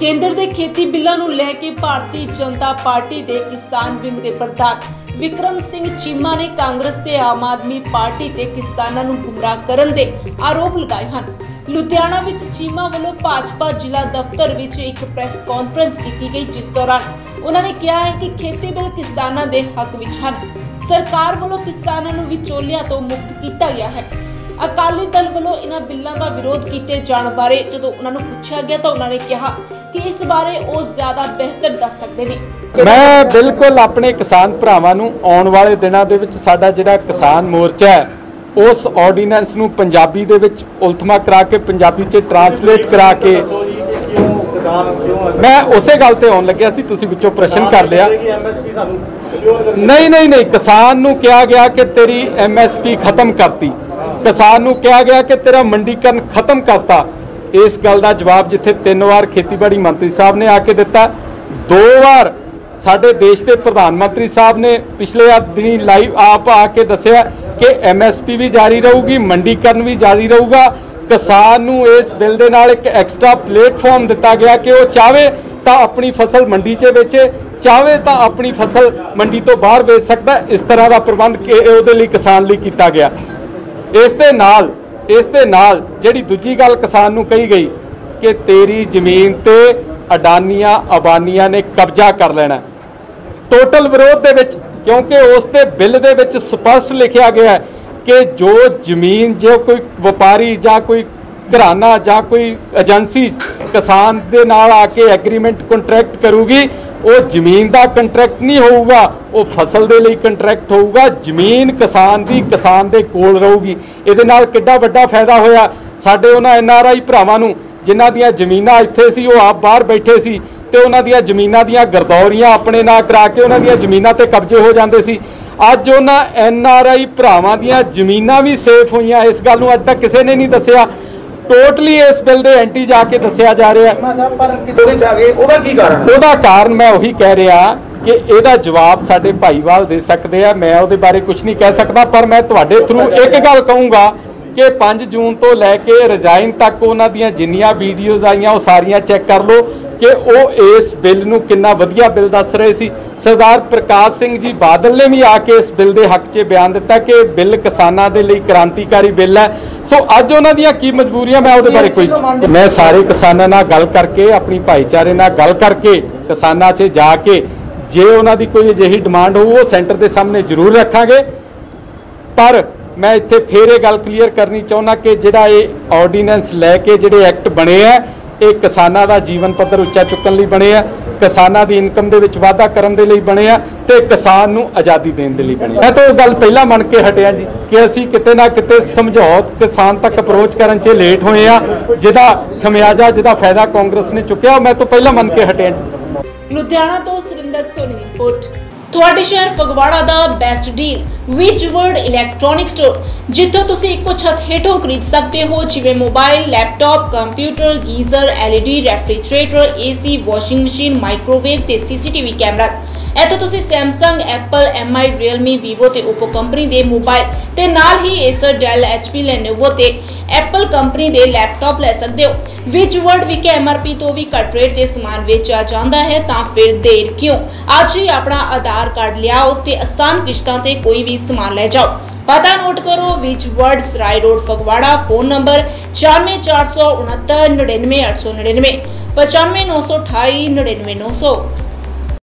ਕੇਂਦਰ ਦੇ ਖੇਤੀ ਬਿੱਲਾਂ ਨੂੰ ਲੈ ਕੇ ਭਾਰਤੀ ਜਨਤਾ ਪਾਰਟੀ ਦੇ ਕਿਸਾਨ ਵਿੰਗ ਦੇ ਪ੍ਰਧਾਨ ਵਿਕਰਮ ਸਿੰਘ ਚੀਮਾ ਨੇ ਕਾਂਗਰਸ ਤੇ ਆਮ ਆਦਮੀ ਪਾਰਟੀ ਤੇ ਕਿਸਾਨਾਂ ਨੂੰ ਗੁੰਮਰਾਹ ਕਰਨ ਦੇ ਆਰੋਪ ਲਗਾਏ ਹਨ। ਲੁਧਿਆਣਾ ਵਿੱਚ ਚੀਮਾ ਵੱਲੋਂ ਭਾਜਪਾ ਜ਼ਿਲ੍ਹਾ ਦਫ਼ਤਰ ਵਿੱਚ ਇੱਕ ਪ੍ਰੈਸ ਕਾਨਫਰੰਸ ਕੀਤੀ ਗਈ, ਜਿਸ ਦੌਰਾਨ ਉਹਨਾਂ ਨੇ ਕਿਹਾ ਹੈ ਕਿ ਖੇਤੀ ਬਿੱਲ ਕਿਸਾਨਾਂ ਦੇ ਹੱਕ ਵਿੱਚ ਹਨ। ਸਰਕਾਰ ਵੱਲੋਂ ਕਿਸਾਨਾਂ ਨੂੰ ਵਿਚੋਲਿਆਂ ਤੋਂ ਮੁਕਤ ਕੀਤਾ ਗਿਆ ਹੈ। ਅਕਾਲੀ ਦਲ ਵੱਲੋਂ ਇਹਨਾਂ ਬਿੱਲਾਂ ਦਾ ਵਿਰੋਧ ਕੀਤੇ ਜਾਣ ਬਾਰੇ ਜਦੋਂ ਉਹਨਾਂ ਨੂੰ ਪੁੱਛਿਆ ਗਿਆ ਤਾਂ ਉਹਨਾਂ ਨੇ ਕਿਹਾ ਕਿ ਇਸ ਬਾਰੇ ਉਹ ਜ਼ਿਆਦਾ ਬਿਹਤਰ ਦੱਸ ਸਕਦੇ ਨੇ। ਮੈਂ ਬਿਲਕੁਲ ਆਪਣੇ ਕਿਸਾਨ ਭਰਾਵਾਂ ਨੂੰ ਆਉਣ ਵਾਲੇ ਦਿਨਾਂ ਦੇ ਵਿੱਚ ਸਾਡਾ ਜਿਹੜਾ ਕਿਸਾਨ ਮੋਰਚਾ ਹੈ, ਉਸ ਆਰਡੀਨੈਂਸ ਨੂੰ ਪੰਜਾਬੀ ਦੇ ਵਿੱਚ ਉਲਥਮਾ ਕਰਾ ਕੇ, ਪੰਜਾਬੀ 'ਚ ਟਰਾਂਸਲੇਟ ਕਰਾ ਕੇ ਮੈਂ ਉਸੇ ਗੱਲ ਤੇ ਆਉਣ ਲੱਗਿਆ ਸੀ, ਤੁਸੀਂ ਵਿੱਚੋਂ ਪ੍ਰਸ਼ਨ ਕਰ ਲਿਆ। ਨਹੀਂ ਨਹੀਂ ਨਹੀਂ, ਕਿਸਾਨ ਨੂੰ ਕਿਹਾ ਗਿਆ ਕਿ ਤੇਰੀ ਐਮਐਸਪੀ ਖਤਮ ਕਰਤੀ। ਕਿਸਾਨ ਨੂੰ ਕਿਹਾ ਗਿਆ ਕਿ ਤੇਰਾ ਮੰਡੀਕਰਨ ਖਤਮ ਕਰਤਾ। ਇਸ ਗੱਲ ਦਾ ਜਵਾਬ ਜਿੱਥੇ ਤਿੰਨ ਵਾਰ ਖੇਤੀਬਾੜੀ ਮੰਤਰੀ ਸਾਹਿਬ ਨੇ ਆ ਕੇ ਦਿੱਤਾ। ਦੋ ਵਾਰ ਸਾਡੇ ਦੇਸ਼ ਦੇ ਪ੍ਰਧਾਨ ਮੰਤਰੀ ਸਾਹਿਬ ਨੇ ਪਿਛਲੇ ਦਿਨੀ ਲਾਈਵ ਆਪ ਆ ਕੇ ਦੱਸਿਆ ਕਿ ਐਮਐਸਪੀ ਵੀ ਜਾਰੀ ਰਹੂਗੀ, ਮੰਡੀਕਰਨ ਵੀ ਜਾਰੀ ਰਹੂਗਾ। ਕਿਸਾਨ ਨੂੰ ਇਸ ਬਿੱਲ ਦੇ ਨਾਲ ਇੱਕ ਐਕਸਟਰਾ ਪਲੇਟਫਾਰਮ ਦਿੱਤਾ ਗਿਆ ਕਿ ਉਹ ਚਾਵੇ ਤਾਂ ਆਪਣੀ ਫਸਲ ਮੰਡੀ 'ਚ ਵੇਚੇ ਚਾਵੇ ਤਾਂ ਆਪਣੀ ਫਸਲ ਮੰਡੀ ਤੋਂ ਬਾਹਰ ਵੇਚ ਸਕਦਾ। ਇਸ ਤਰ੍ਹਾਂ ਦਾ ਪ੍ਰਬੰਧ ਉਹਦੇ ਲਈ ਕਿਸਾਨ ਲਈ ਕੀਤਾ ਗਿਆ। ਇਸ ਦੇ ਨਾਲ, ਇਸ ਦੇ ਨਾਲ ਜਿਹੜੀ ਦੂਜੀ ਗੱਲ ਕਿਸਾਨ ਨੂੰ ਕਹੀ ਗਈ ਕਿ ਤੇਰੀ ਜ਼ਮੀਨ ਤੇ ਅਡਾਨੀਆਂ, ਅਬਾਨੀਆਂ ਨੇ ਕਬਜ਼ਾ ਕਰ ਲੈਣਾ ਟੋਟਲ ਵਿਰੋਧ ਦੇ ਵਿੱਚ, ਕਿਉਂਕਿ ਉਸ ਦੇ ਬਿੱਲ ਦੇ ਵਿੱਚ ਸਪਸ਼ਟ ਲਿਖਿਆ ਗਿਆ ਹੈ ਕਿ ਜੋ ਜ਼ਮੀਨ, ਜੋ ਕੋਈ ਵਪਾਰੀ ਜਾਂ ਕੋਈ ਘਰਾਨਾ ਜਾਂ ਕੋਈ ਏਜੰਸੀ ਕਿਸਾਨ ਦੇ ਨਾਲ ਆ ਕੇ ਐਗਰੀਮੈਂਟ ਕੰਟਰੈਕਟ ਕਰੂਗੀ ਉਹ ਜ਼ਮੀਨ ਦਾ ਕੰਟਰੈਕਟ ਨਹੀਂ ਹੋਊਗਾ, ਉਹ ਫਸਲ ਦੇ ਲਈ ਕੰਟਰੈਕਟ ਹੋਊਗਾ, ਜ਼ਮੀਨ ਕਿਸਾਨ ਦੀ ਕਿਸਾਨ ਦੇ ਕੋਲ ਰਹੂਗੀ। ਇਹਦੇ ਨਾਲ ਕਿੱਡਾ ਵੱਡਾ ਫਾਇਦਾ ਹੋਇਆ? ਸਾਡੇ ਉਹਨਾਂ ਐਨਆਰਆਈ ਭਰਾਵਾਂ ਨੂੰ, ਜਿਨ੍ਹਾਂ ਦੀਆਂ ਜ਼ਮੀਨਾਂ ਇੱਥੇ ਸੀ, ਉਹ ਆਪ ਬਾਹਰ ਬੈਠੇ ਸੀ ਤੇ ਉਹਨਾਂ ਦੀਆਂ ਜ਼ਮੀਨਾਂ ਦੀਆਂ ਗਰਦੌਰੀਆਂ ਆਪਣੇ ਨਾਂ ਕਰਾ ਕੇ ਉਹਨਾਂ ਦੀਆਂ ਜ਼ਮੀਨਾਂ ਤੇ ਕਬਜ਼ੇ ਹੋ ਜਾਂਦੇ ਸੀ। ਅੱਜ ਉਹਨਾਂ ਐਨ ਆਰ ਆਈ ਭਰਾਵਾਂ ਦੀਆਂ ਜ਼ਮੀਨਾਂ ਵੀ ਸੇਫ ਹੋਈਆਂ, ਇਸ ਗੱਲ ਨੂੰ ਅੱਜ ਤੱਕ ਕਿਸੇ ਨੇ ਨਹੀਂ ਦੱਸਿਆ। ਟੋਟਲੀ ਇਸ ਬਿੱਲ ਦੇ ਐਂਟੀ ਜਾ ਕੇ ਦੱਸਿਆ ਜਾ ਰਿਹਾ। ਉਹਦੇ ਚ ਆ ਗਏ? ਉਹਦਾ ਕੀ ਕਾਰਨ? ਉਹਦਾ ਕਾਰਨ ਮੈਂ ਉਹੀ ਕਹਿ ਰਿਹਾ ਕਿ ਇਹਦਾ ਜਵਾਬ ਸਾਡੇ ਭਾਈਵਾਲ ਦੇ ਸਕਦੇ ਆ। ਮੈਂ ਉਹਦੇ ਬਾਰੇ ਕੁਝ ਨਹੀਂ ਕਹਿ ਸਕਦਾ ਪਰ ਮੈਂ ਤੁਹਾਡੇ ਥਰੂ ਇੱਕ ਗੱਲ ਕਹੂੰਗਾ ਕਿ 5 ਜੂਨ ਤੋਂ ਲੈ ਕੇ ਰਿਜ਼ਾਈਨ ਤੱਕ ਉਹਨਾਂ ਦੀਆਂ ਜਿੰਨੀਆਂ ਵੀਡੀਓਜ਼ ਆਈਆਂ, ਉਹ ਸਾਰੀਆਂ ਚੈੱਕ ਕਰ ਲਓ ਕਿ ਉਹ ਇਸ ਬਿੱਲ ਨੂੰ ਕਿੰਨਾ ਵਧੀਆ ਬਿੱਲ ਦੱਸ ਰਹੇ ਸੀ। ਸਰਦਾਰ ਪ੍ਰਕਾਸ਼ ਸਿੰਘ ਜੀ ਬਾਦਲ ਨੇ ਵੀ ਆ ਕੇ ਇਸ ਬਿੱਲ ਦੇ ਹੱਕ 'ਚ ਬਿਆਨ ਦਿੱਤਾ ਕਿ ਬਿੱਲ ਕਿਸਾਨਾਂ ਦੇ ਲਈ ਕ੍ਰਾਂਤੀਕਾਰੀ ਬਿੱਲ ਹੈ। ਸੋ ਅੱਜ ਉਹਨਾਂ ਦੀਆਂ ਕੀ ਮਜਬੂਰੀਆਂ, ਮੈਂ ਉਹਦੇ ਬਾਰੇ ਕੋਈ ਮੈਂ ਸਾਰੇ ਕਿਸਾਨਾਂ ਨਾਲ ਗੱਲ ਕਰਕੇ, ਆਪਣੀ ਭਾਈਚਾਰੇ ਨਾਲ ਗੱਲ ਕਰਕੇ, ਕਿਸਾਨਾਂ 'ਚ ਜਾ ਕੇ, ਜੇ ਉਹਨਾਂ ਦੀ ਕੋਈ ਅਜਿਹੀ ਡਿਮਾਂਡ ਹੋਊ, ਉਹ ਸੈਂਟਰ ਦੇ ਸਾਹਮਣੇ ਜ਼ਰੂਰ ਰੱਖਾਂਗੇ। ਪਰ ਮੈਂ ਇੱਥੇ ਫੇਰ ਇਹ ਗੱਲ ਕਲੀਅਰ ਕਰਨੀ ਚਾਹੁੰਦਾ ਕਿ ਜਿਹੜਾ ਇਹ ਆਰਡੀਨੈਂਸ ਲੈ ਕੇ ਜਿਹੜੇ ਐਕਟ ਬਣੇ ਆ, ਇਹ ਕਿਸਾਨਾਂ ਦਾ ਜੀਵਨ ਪੱਧਰ ਉੱਚਾ ਚੁੱਕਣ ਲਈ ਬਣੇ ਆ, ਕਿਸਾਨਾਂ ਦੀ ਇਨਕਮ ਦੇ ਵਿੱਚ ਵਾਧਾ ਕਰਨ ਦੇ ਲਈ ਬਣੇ ਆ ਤੇ ਕਿਸਾਨ ਨੂੰ ਆਜ਼ਾਦੀ ਦੇਣ ਦੇ ਲਈ ਬਣੇ ਮੈਂ ਤਾਂ ਉਹ ਗੱਲ ਪਹਿਲਾਂ ਮੰਨ ਕੇ ਹਟਿਆ ਜੀ ਕਿ ਅਸੀਂ ਕਿਤੇ ਨਾ ਕਿਤੇ ਸਮਝੌਤ ਕਿਸਾਨ ਤੱਕ ਅਪਰੋਚ ਕਰਨ 'ਚ ਲੇਟ ਹੋਏ ਆ, ਜਿਹਦਾ ਖਮਿਆਜਾ, ਜਿਹਦਾ ਫਾਇਦਾ ਕਾਂਗਰਸ ਨੇ ਚੁੱਕਿਆ, ਉਹ ਮੈਂ ਤਾਂ ਪਹਿਲਾਂ ਮੰਨ ਕੇ ਹਟਿਆ ਜੀ। ਲੁਧਿਆਣਾ ਤੋਂ ਸੁਰਿੰਦਰ ਸੋਨੀ ਰਿਪੋਰਟ। ਤੁਹਾਡੇ ਸ਼ਹਿਰ ਫਗਵਾੜਾ ਦਾ ਬੈਸਟ ਡੀਲ ਵਿਚ ਵਰਡ ਇਲੈਕਟ੍ਰੋਨਿਕ ਸਟੋਰ ਜਿੱਥੋਂ ਤੁਸੀਂ ਇੱਕੋ ਛੱਤ ਹੇਠੋਂ ਖਰੀਦ ਸਕਦੇ ਹੋ, ਜਿਵੇਂ mobile laptop computer geyser LED refrigerator AC washing machine microwave ਤੇ ਸੀਸੀਟੀਵੀ ਕੈਮਰਾਸ ਇੱਥੋਂ ਤੁਸੀਂ Samsung, Apple, MI, Realme, Vivo ਤੇ Oppo ਕੰਪਨੀ ਦੇ ਮੋਬਾਈਲ ਤੇ ਨਾਲ ਹੀ Acer, Dell, HP, Lenovo ਤੇ Apple ਕੰਪਨੀ ਦੇ ਲੈਪਟਾਪ ਲੈ ਸਕਦੇ ਹੋ। ਵਿੱਚ ਵਰਡ ਵਿਕੇ MRP ਤੋਂ ਵੀ ਘੱਟ ਰੇਟ ਤੇ ਸਮਾਨ ਵੇਚਿਆ ਜਾਂਦਾ ਹੈ ਤਾਂ ਫਿਰ ਦੇਰ ਕਿਉਂ? ਅੱਜ ਹੀ ਆਪਣਾ ਆਧਾਰ ਕਾਰਡ ਲਿਆਓ ਤੇ ਆਸਾਨ ਕਿਸ਼ਤਾਂ ਤੇ ਕੋਈ ਵੀ ਸਮਾਨ ਲੈ ਜਾਓ। ਪਤਾ ਨੋਟ ਕਰੋ ਵਿੱਚ world Sarai road Phagwara phone number 9446699899 95928 99900